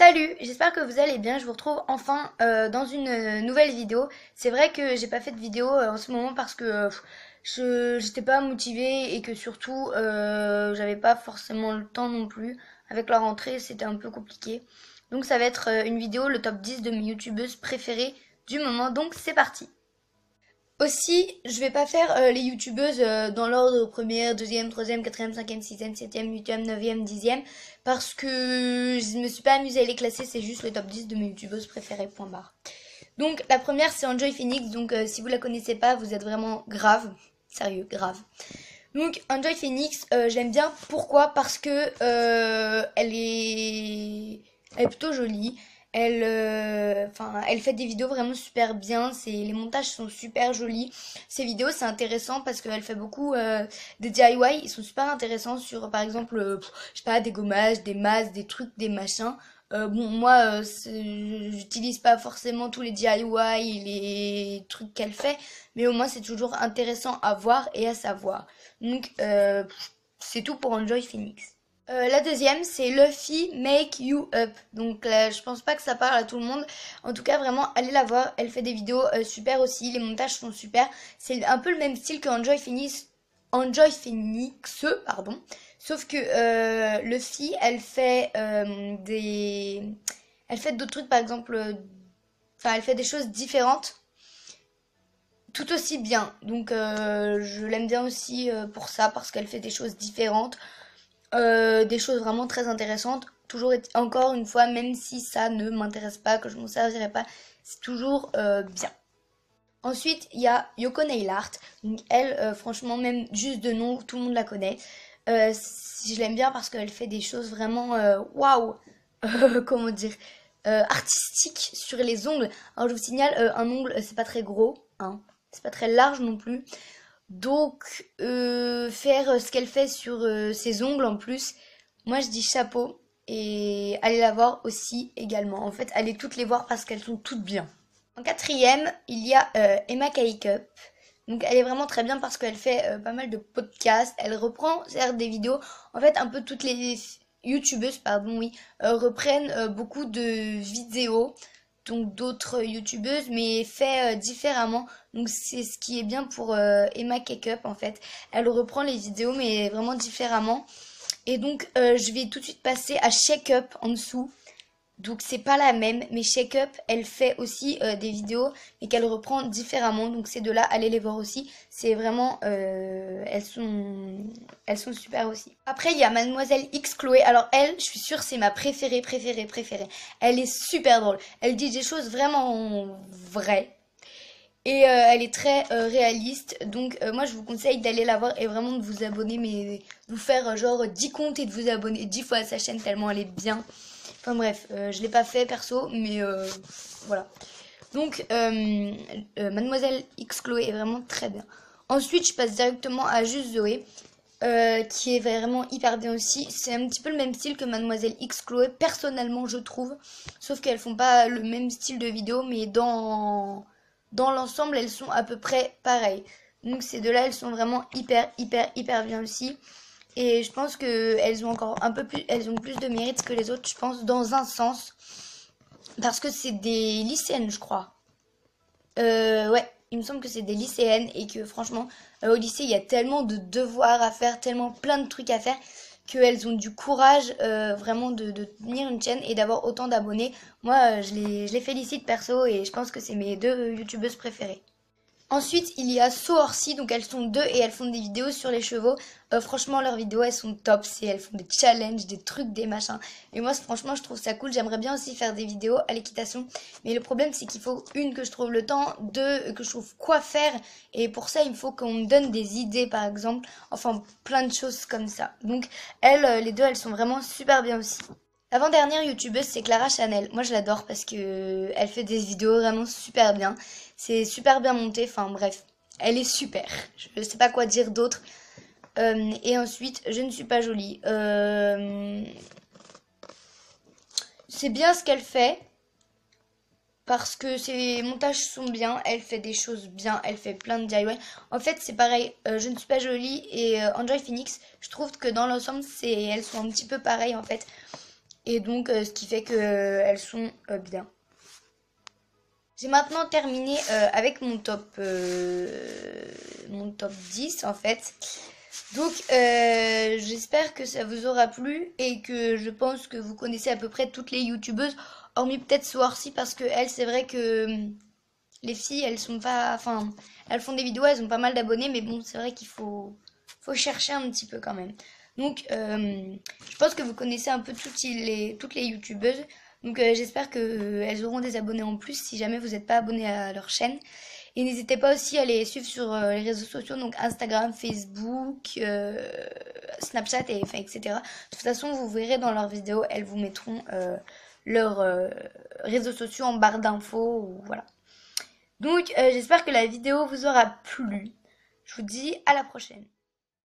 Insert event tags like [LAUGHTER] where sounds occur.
Salut, j'espère que vous allez bien. Je vous retrouve enfin euh, dans une euh, nouvelle vidéo. C'est vrai que j'ai pas fait de vidéo euh, en ce moment parce que je j'étais pas motivée et que surtout j'avais pas forcément le temps non plus. Avec la rentrée, c'était un peu compliqué. Donc ça va être une vidéo le top 10 de mes youtubeuses préférées du moment. Donc c'est parti. Aussi, je vais pas faire euh, les youtubeuses euh, dans l'ordre première, deuxième, troisième, quatrième, cinquième, sixième, septième, huitième, neuvième, dixième, parce que je me suis pas amusée à les classer, c'est juste le top 10 de mes youtubeuses préférées, point barre. Donc la première c'est Enjoy Phoenix, donc euh, si vous la connaissez pas, vous êtes vraiment grave, sérieux, grave. Donc Enjoy Phoenix, j'aime bien, pourquoi? Parce que elle est... elle est plutôt jolie, elle, euh, enfin, elle fait des vidéos vraiment super bien. C'est, les montages sont super jolis. Ces vidéos, c'est intéressant parce qu'elle fait beaucoup euh, de DIY. Ils sont super intéressants sur, par exemple, euh, je sais pas, des gommages, des masses, des trucs, des machins. bon, moi, j'utilise pas forcément tous les DIY, les trucs qu'elle fait, mais au moins c'est toujours intéressant à voir et à savoir. Donc, c'est tout pour Enjoy Phoenix. Euh, la deuxième, c'est Luffy Make You Up. Donc là, je pense pas que ça parle à tout le monde. En tout cas, vraiment, allez la voir. Elle fait des vidéos euh, super aussi. Les montages sont super. C'est un peu le même style que Enjoy Phoenix. Enjoy Phoenix, pardon. Sauf que euh, Luffy, elle fait des... Elle fait d'autres trucs, par exemple... Enfin, elle fait des choses différentes tout aussi bien. Donc je l'aime bien aussi pour ça parce qu'elle fait des choses différentes. Euh, des choses vraiment très intéressantes. Toujours, encore une fois, même si ça ne m'intéresse pas, que je m'en servirai pas, c'est toujours euh, bien. Ensuite, il y a Yoko Nail Art. Donc elle, euh, franchement, même juste de nom, tout le monde la connaît. je l'aime bien parce qu'elle fait des choses vraiment waouh, [LAUGHS] comment dire, artistiques sur les ongles. Alors je vous signale, un ongle, c'est pas très gros, hein, c'est pas très large non plus. Donc, euh, faire ce qu'elle fait sur euh, ses ongles en plus, moi je dis chapeau. Et allez la voir aussi également. En fait, allez toutes les voir parce qu'elles sont toutes bien. En quatrième, il y a euh, Emma K-Cup. Donc elle est vraiment très bien parce qu'elle fait pas mal de podcasts. Elle reprend certes des vidéos. En fait, un peu toutes les youtubeuses, pardon, oui, reprennent beaucoup de vidéos donc d'autres youtubeuses mais fait euh, différemment. Donc c'est ce qui est bien pour euh, Emma Cakeup en fait. Elle reprend les vidéos mais vraiment différemment. Et donc euh, je vais tout de suite passer à Shake Up en dessous donc c'est pas la même, mais Shake Up, elle fait aussi euh, des vidéos, mais qu'elle reprend différemment. Donc ces deux-là, allez les voir aussi. C'est vraiment, euh, elles sont, elles sont super aussi. Après il y a Mademoiselle X Chloé. Alors elle, je suis sûre, c'est ma préférée, préférée, préférée. Elle est super drôle. Elle dit des choses vraiment vraies. Et euh, elle est très réaliste. Donc moi je vous conseille d'aller la voir et vraiment de vous abonner, mais de vous faire genre 10 comptes et de vous abonner 10 fois à sa chaîne tellement elle est bien. Enfin bref, euh, je l'ai pas fait perso, mais euh, voilà. Donc, euh, Mademoiselle X Chloé est vraiment très bien. Ensuite, je passe directement à Juste Zoé, qui est vraiment hyper bien aussi. C'est un petit peu le même style que Mademoiselle X Chloé, personnellement, je trouve. Sauf qu'elles font pas le même style de vidéo, mais dans, dans l'ensemble, elles sont à peu près pareilles. Donc ces deux-là, elles sont vraiment hyper, hyper, hyper bien aussi. Et je pense qu'elles ont encore un peu plus, elles ont plus de mérite que les autres, je pense, dans un sens. Parce que c'est des lycéennes, je crois. Euh, ouais, il me semble que c'est des lycéennes et que franchement, euh, au lycée, il y a tellement de devoirs à faire, tellement plein de trucs à faire, qu'elles ont du courage euh, vraiment de, tenir une chaîne et d'avoir autant d'abonnés. Moi, je les, je les félicite perso et je pense que c'est mes deux youtubeuses préférées. Ensuite, il y a Soorsi, donc elles sont deux et elles font des vidéos sur les chevaux. Euh, franchement, leurs vidéos, elles sont top. C'est, elles font des challenges, des trucs, des machins. Et moi, franchement, je trouve ça cool. J'aimerais bien aussi faire des vidéos à l'équitation. Mais le problème, c'est qu'il faut, une, que je trouve le temps, deux, que je trouve quoi faire. Et pour ça, il faut qu'on me donne des idées, par exemple. Enfin, plein de choses comme ça. Donc, elles, euh, les deux, elles sont vraiment super bien aussi. L'avant-dernière youtubeuse, c'est Clara Chanel. Moi, je l'adore parce que elle fait des vidéos vraiment super bien. C'est super bien monté. Enfin, bref, elle est super. Je ne sais pas quoi dire d'autre. Euh, et ensuite, je ne suis pas jolie. Euh, c'est bien ce qu'elle fait. Parce que ses montages sont bien, elle fait des choses bien, elle fait plein de DIY. En fait, c'est pareil, euh, je ne suis pas jolie et Enjoy Phoenix, je trouve que dans l'ensemble, elles sont un petit peu pareilles en fait. Et donc, ce qui fait qu'elles sont bien. J'ai maintenant terminé avec mon top, mon top 10 en fait. Donc j'espère que ça vous aura plu et que je pense que vous connaissez à peu près toutes les youtubeuses, hormis peut-être Swarcy parce que elle c'est vrai que les filles, elles sont pas, enfin, elles font des vidéos, elles ont pas mal d'abonnés, mais bon, c'est vrai qu'il faut, faut chercher un petit peu quand même. Donc, euh, je pense que vous connaissez un peu toutes les, toutes les youtubeuses. Donc, euh, j'espère qu'elles auront des abonnés en plus si jamais vous n'êtes pas abonné à leur chaîne. Et n'hésitez pas aussi à les suivre sur euh, les réseaux sociaux, donc Instagram, Facebook, Snapchat, etc. De toute façon, vous verrez dans leurs vidéos, elles vous mettront leurs réseaux sociaux en barre d'infos. Voilà. Donc euh, j'espère que la vidéo vous aura plu. Je vous dis à la prochaine.